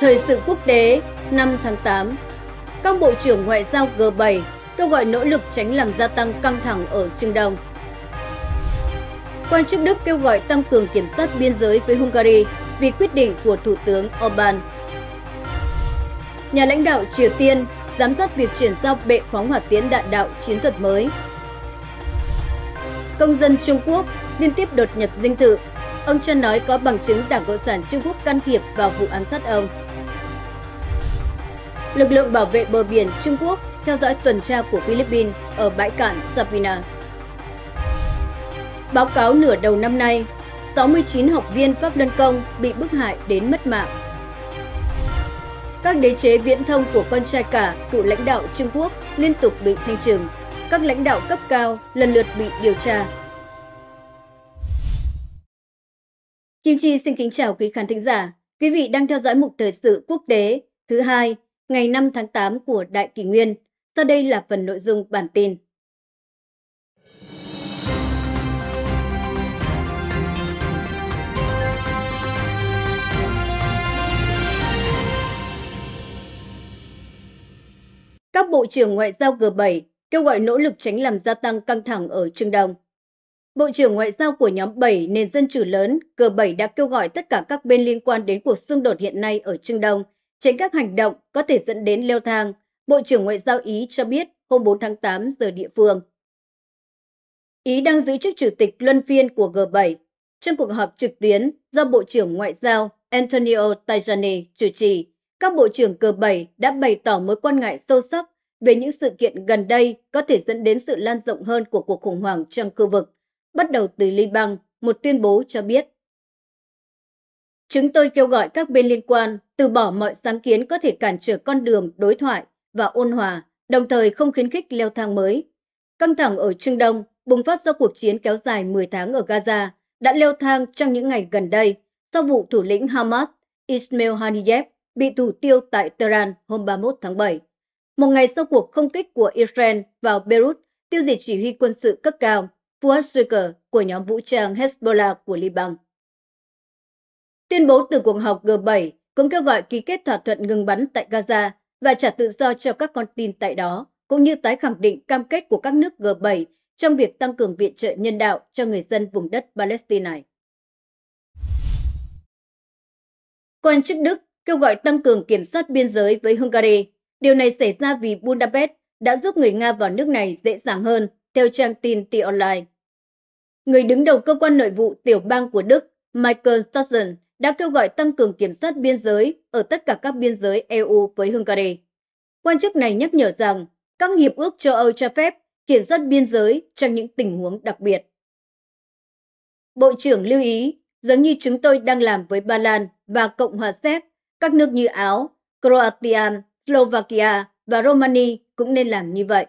Thời sự quốc tế 5 tháng 8 Các bộ trưởng ngoại giao G7 kêu gọi nỗ lực tránh làm gia tăng căng thẳng ở Trung Đông. Quan chức Đức kêu gọi tăng cường kiểm soát biên giới với Hungary vì quyết định của Thủ tướng Orbán. Nhà lãnh đạo Triều Tiên giám sát việc chuyển giao bệ phóng hỏa tiễn đạn đạo chiến thuật mới. Công dân Trung Quốc liên tiếp đột nhập dinh thự. Ông trân nói có bằng chứng Đảng Cộng sản Trung Quốc can thiệp vào vụ ám sát ông. Lực lượng bảo vệ bờ biển Trung Quốc theo dõi tuần tra của Philippines ở bãi cạn Sabina. Báo cáo nửa đầu năm nay, 69 học viên Pháp Luân Công bị bức hại đến mất mạng. Các đế chế viễn thông của con trai cả cựu lãnh đạo Trung Quốc liên tục bị thanh trừng. Các lãnh đạo cấp cao lần lượt bị điều tra. Kim Chi xin kính chào quý khán thính giả. Quý vị đang theo dõi mục thời sự quốc tế thứ hai ngày 5 tháng 8 của Đại Kỷ Nguyên. Sau đây là phần nội dung bản tin. Các bộ trưởng ngoại giao G7 kêu gọi nỗ lực tránh làm gia tăng căng thẳng ở Trung Đông. Bộ trưởng Ngoại giao của nhóm 7 nền dân chủ lớn G7 đã kêu gọi tất cả các bên liên quan đến cuộc xung đột hiện nay ở Trung Đông tránh các hành động có thể dẫn đến leo thang, Bộ trưởng Ngoại giao Ý cho biết hôm 4 tháng 8 giờ địa phương. Ý đang giữ chức chủ tịch luân phiên của G7. Trong cuộc họp trực tuyến do Bộ trưởng Ngoại giao Antonio Tajani chủ trì, các bộ trưởng G7 đã bày tỏ mối quan ngại sâu sắc về những sự kiện gần đây có thể dẫn đến sự lan rộng hơn của cuộc khủng hoảng trong khu vực, bắt đầu từ Liban, một tuyên bố cho biết. Chúng tôi kêu gọi các bên liên quan từ bỏ mọi sáng kiến có thể cản trở con đường đối thoại và ôn hòa, đồng thời không khuyến khích leo thang mới. Căng thẳng ở Trung Đông bùng phát do cuộc chiến kéo dài 10 tháng ở Gaza đã leo thang trong những ngày gần đây sau vụ thủ lĩnh Hamas Ismail Haniyeh bị thủ tiêu tại Tehran hôm 31 tháng 7. Một ngày sau cuộc không kích của Israel vào Beirut tiêu diệt chỉ huy quân sự cấp cao Fuad Shukr của nhóm vũ trang Hezbollah của Liban. Tuyên bố từ cuộc họp G7 cũng kêu gọi ký kết thỏa thuận ngừng bắn tại Gaza và trả tự do cho các con tin tại đó, cũng như tái khẳng định cam kết của các nước G7 trong việc tăng cường viện trợ nhân đạo cho người dân vùng đất Palestine này. Quan chức Đức kêu gọi tăng cường kiểm soát biên giới với Hungary. Điều này xảy ra vì Budapest đã giúp người Nga vào nước này dễ dàng hơn, theo trang tin T-Online. Người đứng đầu cơ quan nội vụ tiểu bang của Đức, Michael Stolzen, đã kêu gọi tăng cường kiểm soát biên giới ở tất cả các biên giới EU với Hungary. Quan chức này nhắc nhở rằng các hiệp ước châu Âu cho phép kiểm soát biên giới trong những tình huống đặc biệt. Bộ trưởng lưu ý, giống như chúng tôi đang làm với Ba Lan và Cộng hòa Séc, các nước như Áo, Croatia, Slovakia và Romania cũng nên làm như vậy.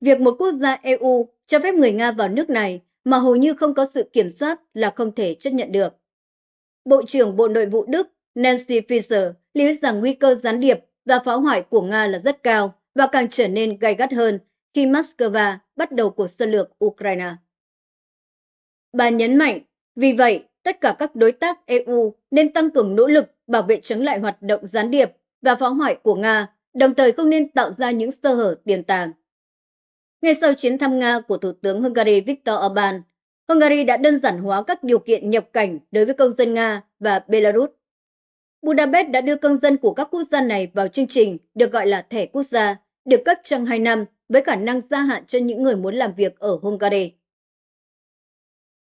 Việc một quốc gia EU cho phép người Nga vào nước này mà hầu như không có sự kiểm soát là không thể chấp nhận được. Bộ trưởng Bộ Nội vụ Đức Nancy Faeser lưu ý rằng nguy cơ gián điệp và phá hoại của Nga là rất cao và càng trở nên gay gắt hơn khi Moscow bắt đầu cuộc xâm lược Ukraine. Bà nhấn mạnh, vì vậy, tất cả các đối tác EU nên tăng cường nỗ lực bảo vệ chống lại hoạt động gián điệp và phá hoại của Nga, đồng thời không nên tạo ra những sơ hở tiềm tàng. Ngay sau chuyến thăm Nga của Thủ tướng Hungary Viktor Orbán, Hungary đã đơn giản hóa các điều kiện nhập cảnh đối với công dân Nga và Belarus. Budapest đã đưa công dân của các quốc gia này vào chương trình được gọi là thẻ quốc gia, được cấp trong 2 năm với khả năng gia hạn cho những người muốn làm việc ở Hungary.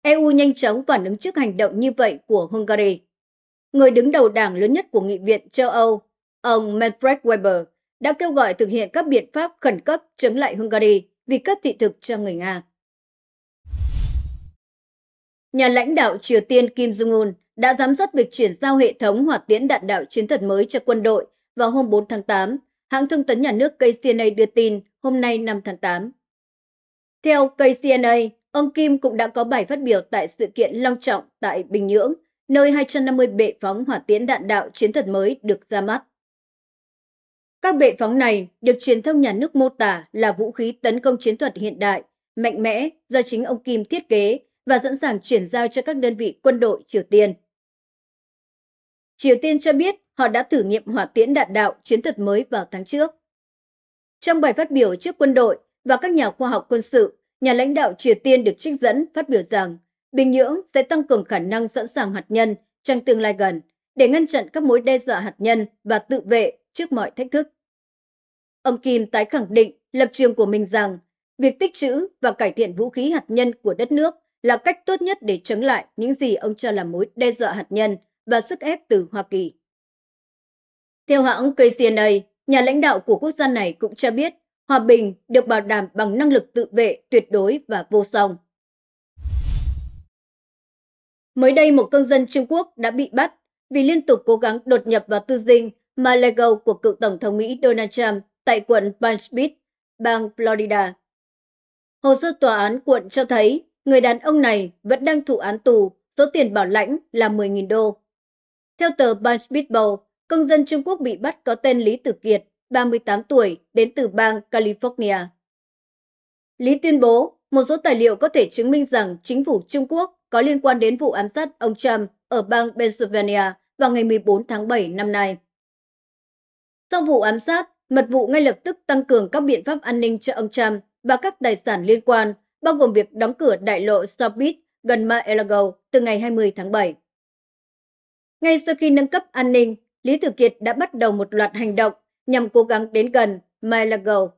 EU nhanh chóng phản ứng trước hành động như vậy của Hungary. Người đứng đầu đảng lớn nhất của Nghị viện châu Âu, ông Manfred Weber, đã kêu gọi thực hiện các biện pháp khẩn cấp chống lại Hungary vì cấp thị thực cho người Nga. Nhà lãnh đạo Triều Tiên Kim Jong-un đã giám sát việc chuyển giao hệ thống hỏa tiễn đạn đạo chiến thuật mới cho quân đội vào hôm 4 tháng 8, hãng thông tấn nhà nước KCNA đưa tin hôm nay 5 tháng 8. Theo KCNA, ông Kim cũng đã có bài phát biểu tại sự kiện long trọng tại Bình Nhưỡng, nơi 250 bệ phóng hỏa tiễn đạn đạo chiến thuật mới được ra mắt. Các bệ phóng này được truyền thông nhà nước mô tả là vũ khí tấn công chiến thuật hiện đại, mạnh mẽ do chính ông Kim thiết kế và sẵn sàng chuyển giao cho các đơn vị quân đội Triều Tiên. Triều Tiên cho biết họ đã thử nghiệm hỏa tiễn đạn đạo chiến thuật mới vào tháng trước. Trong bài phát biểu trước quân đội và các nhà khoa học quân sự, nhà lãnh đạo Triều Tiên được trích dẫn phát biểu rằng Bình Nhưỡng sẽ tăng cường khả năng sẵn sàng hạt nhân trong tương lai gần để ngăn chặn các mối đe dọa hạt nhân và tự vệ trước mọi thách thức. Ông Kim tái khẳng định lập trường của mình rằng việc tích trữ và cải thiện vũ khí hạt nhân của đất nước là cách tốt nhất để chống lại những gì ông cho là mối đe dọa hạt nhân và sức ép từ Hoa Kỳ. Theo hãng KCNA, nhà lãnh đạo của quốc gia này cũng cho biết hòa bình được bảo đảm bằng năng lực tự vệ tuyệt đối và vô song. Mới đây, một công dân Trung Quốc đã bị bắt vì liên tục cố gắng đột nhập vào tư dinh Malaga của cựu Tổng thống Mỹ Donald Trump tại quận Palm Beach, bang Florida. Hồ sơ tòa án quận cho thấy người đàn ông này vẫn đang thụ án tù, số tiền bảo lãnh là 10.000 đô. Theo tờ Palm công dân Trung Quốc bị bắt có tên Lý Tử Kiệt, 38 tuổi, đến từ bang California. Lý tuyên bố một số tài liệu có thể chứng minh rằng chính phủ Trung Quốc có liên quan đến vụ ám sát ông Trump ở bang Pennsylvania vào ngày 14 tháng 7 năm nay. Sau vụ ám sát, mật vụ ngay lập tức tăng cường các biện pháp an ninh cho ông Trump và các tài sản liên quan, bao gồm việc đóng cửa đại lộ Sopit gần Mar-a-Lago từ ngày 20 tháng 7. Ngay sau khi nâng cấp an ninh, Lý Tử Kiệt đã bắt đầu một loạt hành động nhằm cố gắng đến gần Mar-a-Lago.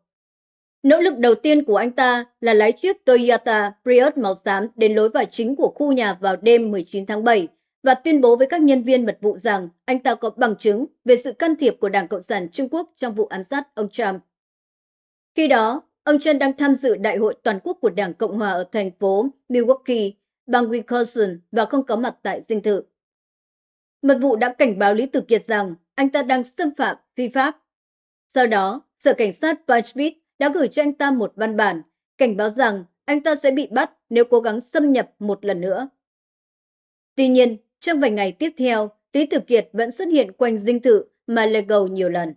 Nỗ lực đầu tiên của anh ta là lái chiếc Toyota Prius màu xám đến lối vào chính của khu nhà vào đêm 19 tháng 7 và tuyên bố với các nhân viên mật vụ rằng anh ta có bằng chứng về sự can thiệp của Đảng Cộng sản Trung Quốc trong vụ ám sát ông Trump. Khi đó, ông Trump đang tham dự đại hội toàn quốc của Đảng Cộng hòa ở thành phố Milwaukee, bang Wisconsin và không có mặt tại dinh thự. Mật vụ đã cảnh báo Lý Tử Kiệt rằng anh ta đang xâm phạm phi pháp. Sau đó, Sở Cảnh sát Palm Beach đã gửi cho anh ta một văn bản cảnh báo rằng anh ta sẽ bị bắt nếu cố gắng xâm nhập một lần nữa. Tuy nhiên, trong vài ngày tiếp theo, Lý Tử Kiệt vẫn xuất hiện quanh dinh thự mà Malago nhiều lần.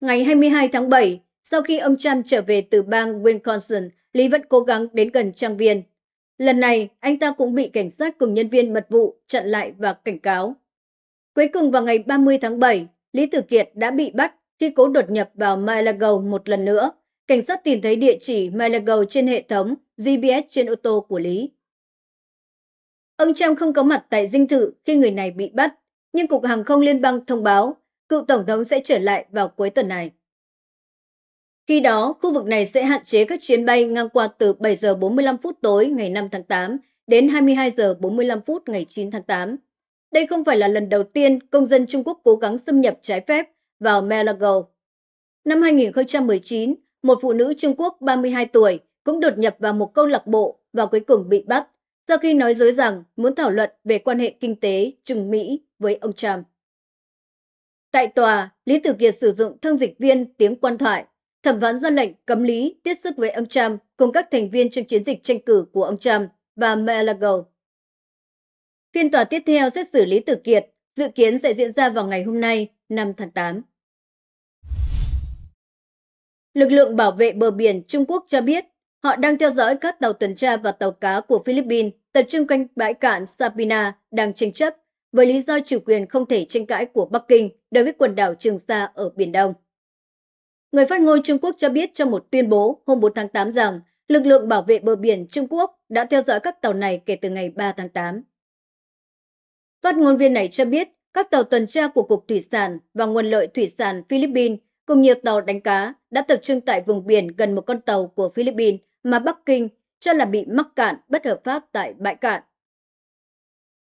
Ngày 22 tháng 7, sau khi ông Trump trở về từ bang Wisconsin, Lý vẫn cố gắng đến gần trang viên. Lần này, anh ta cũng bị cảnh sát cùng nhân viên mật vụ chặn lại và cảnh cáo. Cuối cùng vào ngày 30 tháng 7, Lý Tử Kiệt đã bị bắt khi cố đột nhập vào Malago một lần nữa. Cảnh sát tìm thấy địa chỉ Malago trên hệ thống GPS trên ô tô của Lý. Ông Trump không có mặt tại dinh thự khi người này bị bắt, nhưng Cục Hàng không Liên bang thông báo cựu Tổng thống sẽ trở lại vào cuối tuần này. Khi đó, khu vực này sẽ hạn chế các chuyến bay ngang qua từ 7 giờ 45 phút tối ngày 5 tháng 8 đến 22 giờ 45 phút ngày 9 tháng 8. Đây không phải là lần đầu tiên công dân Trung Quốc cố gắng xâm nhập trái phép vào Malago. Năm 2019, một phụ nữ Trung Quốc 32 tuổi cũng đột nhập vào một câu lạc bộ và cuối cùng bị bắt sau khi nói dối rằng muốn thảo luận về quan hệ kinh tế Trung Mỹ với ông Trump. Tại tòa, Lý Tử Kiệt sử dụng thông dịch viên tiếng quan thoại. Thẩm phán ra lệnh cấm Lý tiếp sức với ông Trump cùng các thành viên trong chiến dịch tranh cử của ông Trump và Malago. Phiên tòa tiếp theo xét xử Lý Tử Kiệt dự kiến sẽ diễn ra vào ngày hôm nay, 5 tháng 8. Lực lượng bảo vệ bờ biển Trung Quốc cho biết họ đang theo dõi các tàu tuần tra và tàu cá của Philippines tập trung quanh bãi cạn Sabina đang tranh chấp với lý do chủ quyền không thể tranh cãi của Bắc Kinh đối với quần đảo Trường Sa ở Biển Đông. Người phát ngôn Trung Quốc cho biết trong một tuyên bố hôm 4 tháng 8 rằng lực lượng bảo vệ bờ biển Trung Quốc đã theo dõi các tàu này kể từ ngày 3 tháng 8. Phát ngôn viên này cho biết các tàu tuần tra của Cục Thủy sản và Nguồn lợi Thủy sản Philippines cùng nhiều tàu đánh cá đã tập trung tại vùng biển gần một con tàu của Philippines mà Bắc Kinh cho là bị mắc cạn bất hợp pháp tại bãi cạn.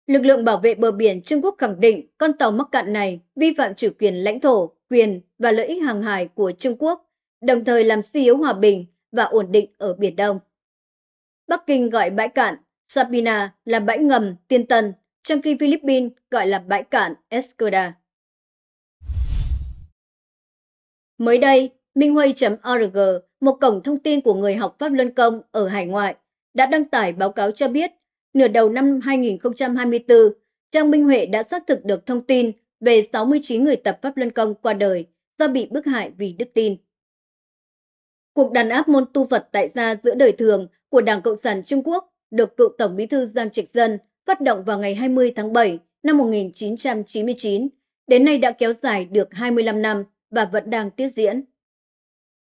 Lực lượng bảo vệ bờ biển Trung Quốc khẳng định con tàu mắc cạn này vi phạm chủ quyền lãnh thổ, quyền và lợi ích hàng hải của Trung Quốc, đồng thời làm suy yếu hòa bình và ổn định ở Biển Đông. Bắc Kinh gọi bãi cạn Sabina là bãi ngầm tiên tân, trong khi Philippines gọi là bãi cạn Escoda. Mới đây, Minhui.org, một cổng thông tin của người học pháp luân công ở hải ngoại, đã đăng tải báo cáo cho biết nửa đầu năm 2024, Trang Minh Huệ đã xác thực được thông tin về 69 người tập Pháp Luân Công qua đời do bị bức hại vì đức tin. Cuộc đàn áp môn tu Phật tại gia giữa đời thường của Đảng Cộng sản Trung Quốc được cựu Tổng bí thư Giang Trạch Dân phát động vào ngày 20 tháng 7 năm 1999 đến nay đã kéo dài được 25 năm và vẫn đang tiếp diễn.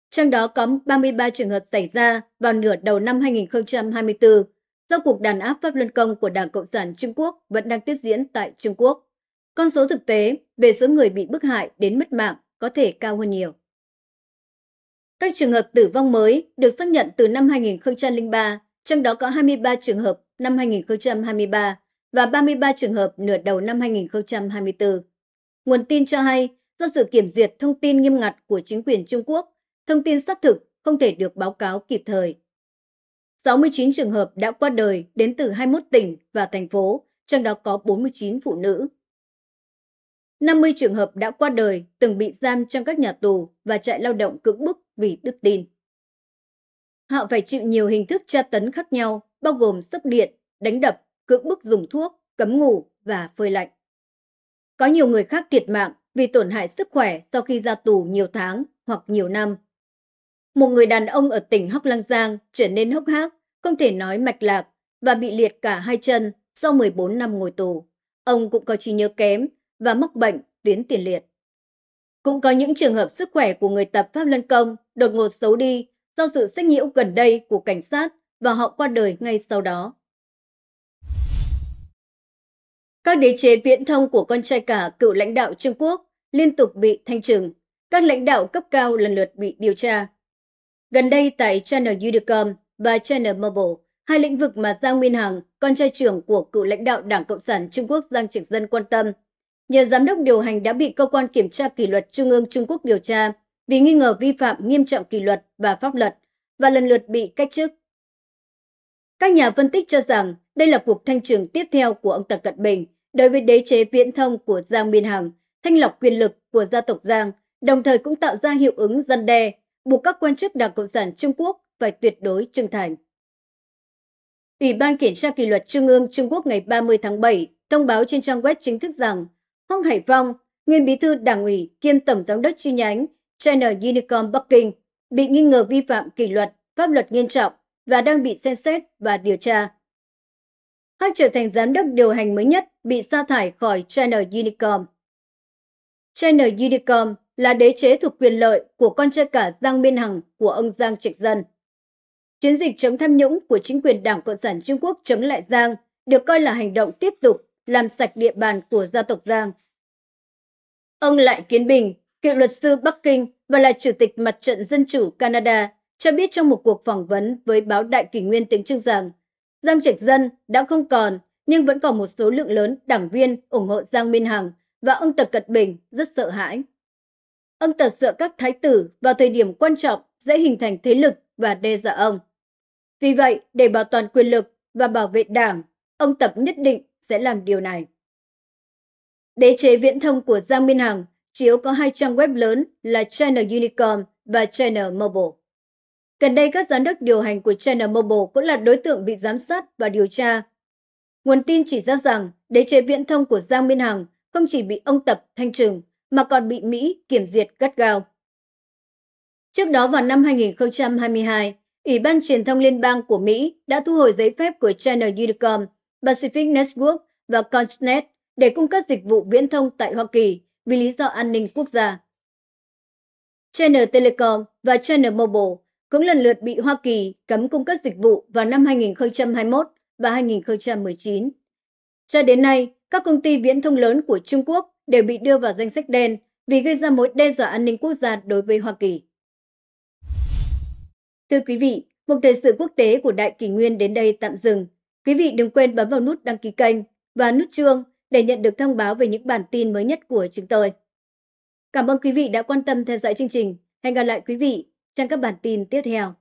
Trong đó có 33 trường hợp xảy ra vào nửa đầu năm 2024 do cuộc đàn áp pháp luân công của Đảng Cộng sản Trung Quốc vẫn đang tiếp diễn tại Trung Quốc. Con số thực tế về số người bị bức hại đến mất mạng có thể cao hơn nhiều. Các trường hợp tử vong mới được xác nhận từ năm 2003, trong đó có 23 trường hợp năm 2023 và 33 trường hợp nửa đầu năm 2024. Nguồn tin cho hay, do sự kiểm duyệt thông tin nghiêm ngặt của chính quyền Trung Quốc, thông tin xác thực không thể được báo cáo kịp thời. 69 trường hợp đã qua đời đến từ 21 tỉnh và thành phố, trong đó có 49 phụ nữ. 50 trường hợp đã qua đời từng bị giam trong các nhà tù và trại lao động cưỡng bức vì đức tin. Họ phải chịu nhiều hình thức tra tấn khác nhau, bao gồm sốc điện, đánh đập, cưỡng bức dùng thuốc, cấm ngủ và phơi lạnh. Có nhiều người khác thiệt mạng vì tổn hại sức khỏe sau khi ra tù nhiều tháng hoặc nhiều năm. Một người đàn ông ở tỉnh Hóc Lăng Giang trở nên hốc hác, không thể nói mạch lạc và bị liệt cả hai chân sau 14 năm ngồi tù. Ông cũng có trí nhớ kém và mắc bệnh tuyến tiền liệt. Cũng có những trường hợp sức khỏe của người tập Pháp Lân Công đột ngột xấu đi do sự sách nhiễu gần đây của cảnh sát và họ qua đời ngay sau đó. Các đế chế viễn thông của con trai cả cựu lãnh đạo Trung Quốc liên tục bị thanh trừng. Các lãnh đạo cấp cao lần lượt bị điều tra. Gần đây tại Channel Unicom và Channel Mobile, hai lĩnh vực mà Giang Minh Hằng, con trai trưởng của cựu lãnh đạo Đảng Cộng sản Trung Quốc Giang Trực Dân quan tâm, nhờ giám đốc điều hành đã bị cơ quan kiểm tra kỷ luật Trung ương Trung Quốc điều tra vì nghi ngờ vi phạm nghiêm trọng kỷ luật và pháp luật và lần lượt bị cách chức. Các nhà phân tích cho rằng đây là cuộc thanh trừng tiếp theo của ông Tập Cận Bình đối với đế chế viễn thông của Giang Biên Hằng, thanh lọc quyền lực của gia tộc Giang, đồng thời cũng tạo ra hiệu ứng dân đe, buộc các quan chức Đảng Cộng sản Trung Quốc phải tuyệt đối trung thành. Ủy ban Kiểm tra Kỷ luật Trung ương Trung Quốc ngày 30 tháng 7 thông báo trên trang web chính thức rằng Hoang Hải Phong, nguyên bí thư đảng ủy kiêm tổng giám đốc chi nhánh China Unicom Bắc Kinh, bị nghi ngờ vi phạm kỷ luật, pháp luật nghiêm trọng và đang bị xem xét và điều tra. Hắc trở thành giám đốc điều hành mới nhất bị sa thải khỏi China Unicom. China Unicom là đế chế thuộc quyền lợi của con trai cả Giang Biên Hằng của ông Giang Trạch Dân. Chiến dịch chống tham nhũng của chính quyền Đảng Cộng sản Trung Quốc chống lại Giang được coi là hành động tiếp tục làm sạch địa bàn của gia tộc Giang. Ông Lại Kiến Bình, cựu luật sư Bắc Kinh và là Chủ tịch Mặt trận Dân chủ Canada, cho biết trong một cuộc phỏng vấn với báo Đại Kỷ Nguyên tiếng Trung rằng Giang Trạch Dân đã không còn, nhưng vẫn còn một số lượng lớn đảng viên ủng hộ Giang Minh Hằng và ông Tập Cận Bình rất sợ hãi. Ông Tập sợ các thái tử vào thời điểm quan trọng dễ hình thành thế lực và đe dọa ông. Vì vậy, để bảo toàn quyền lực và bảo vệ đảng, ông Tập nhất định sẽ làm điều này. Đế chế viễn thông của Giang Minh Hằng chiếu có hai trang web lớn là China Unicom và China Mobile. Gần đây, các giám đốc điều hành của China Mobile cũng là đối tượng bị giám sát và điều tra. Nguồn tin chỉ ra rằng đế chế viễn thông của Giang Minh Hằng không chỉ bị ông Tập thanh trừng, mà còn bị Mỹ kiểm duyệt gắt gao. Trước đó vào năm 2022, Ủy ban truyền thông liên bang của Mỹ đã thu hồi giấy phép của China Unicom, Pacific Network và Conchnet để cung cấp dịch vụ viễn thông tại Hoa Kỳ vì lý do an ninh quốc gia. China Telecom và China Mobile cũng lần lượt bị Hoa Kỳ cấm cung cấp dịch vụ vào năm 2021 và 2019. Cho đến nay, các công ty viễn thông lớn của Trung Quốc đều bị đưa vào danh sách đen vì gây ra mối đe dọa an ninh quốc gia đối với Hoa Kỳ. Thưa quý vị, một thời sự quốc tế của Đại Kỷ Nguyên đến đây tạm dừng. Quý vị đừng quên bấm vào nút đăng ký kênh và nút chuông để nhận được thông báo về những bản tin mới nhất của chúng tôi. Cảm ơn quý vị đã quan tâm theo dõi chương trình. Hẹn gặp lại quý vị trong các bản tin tiếp theo.